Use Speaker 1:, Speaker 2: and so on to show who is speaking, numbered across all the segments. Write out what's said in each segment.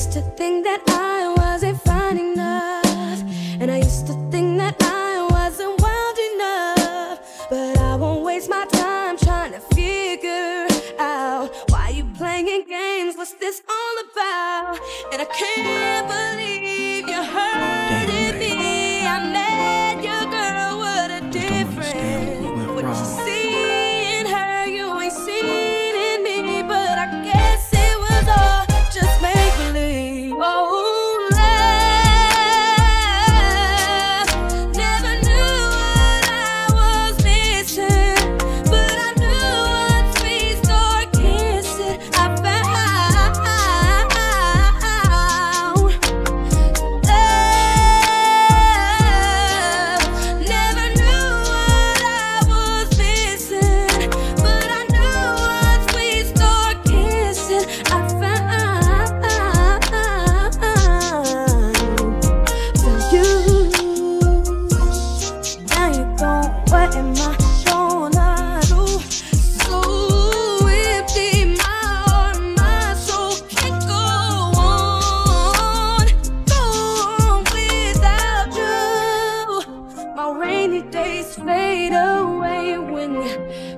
Speaker 1: used to think that I wasn't fine enough And I used to think that I wasn't wild enough But I won't waste my time trying to figure out Why you playing games, what's this all about? And I can't believe you hurt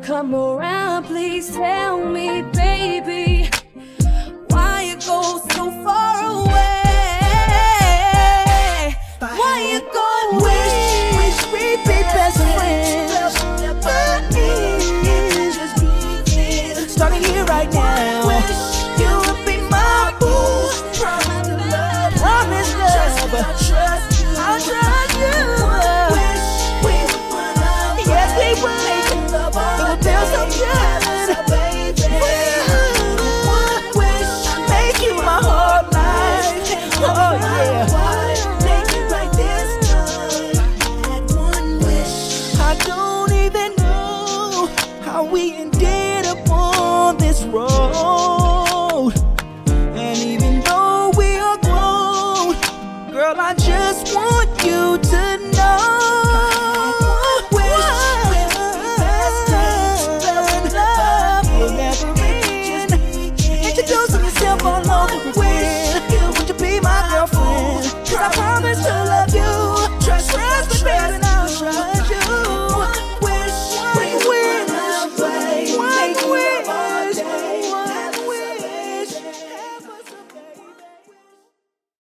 Speaker 1: Come around, please tell me, baby, why you go so far away? Why you go away? Wish, we'd be best friends. Starting here right now. Girl, I just want you to know.